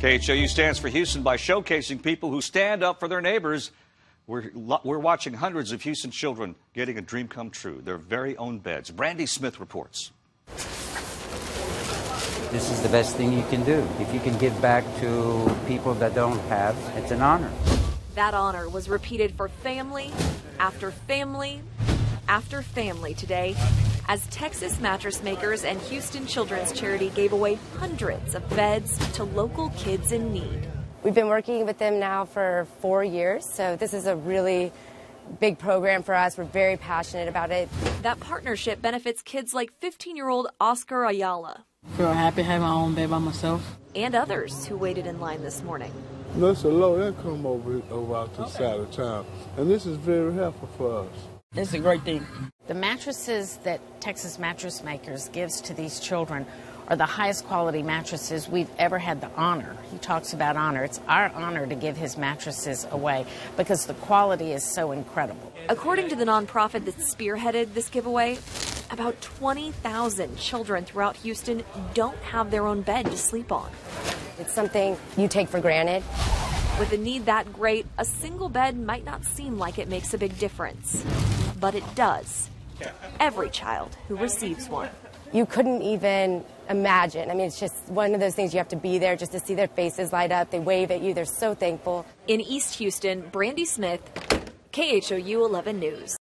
KHOU stands for Houston by showcasing people who stand up for their neighbors. We're, we're watching hundreds of Houston children getting a dream come true, their very own beds. Brandi Smith reports. This is the best thing you can do. If you can give back to people that don't have, it's an honor. That honor was repeated for family after family after family today as Texas mattress makers and Houston Children's Charity gave away hundreds of beds to local kids in need. We've been working with them now for four years, so this is a really big program for us. We're very passionate about it. That partnership benefits kids like 15 year old Oscar Ayala. I feel happy having my own bed by myself. And others who waited in line this morning. That's a low income over, over out this side of town, and this is very helpful for us. It's a great thing. The mattresses that Texas Mattress Makers gives to these children are the highest quality mattresses we've ever had the honor. He talks about honor. It's our honor to give his mattresses away because the quality is so incredible. According to the nonprofit that spearheaded this giveaway, about 20,000 children throughout Houston don't have their own bed to sleep on. It's something you take for granted. With a need that great, a single bed might not seem like it makes a big difference, but it does. Every child who receives one. You couldn't even imagine. I mean, it's just one of those things you have to be there just to see their faces light up. They wave at you, they're so thankful. In East Houston, Brandi Smith, KHOU 11 News.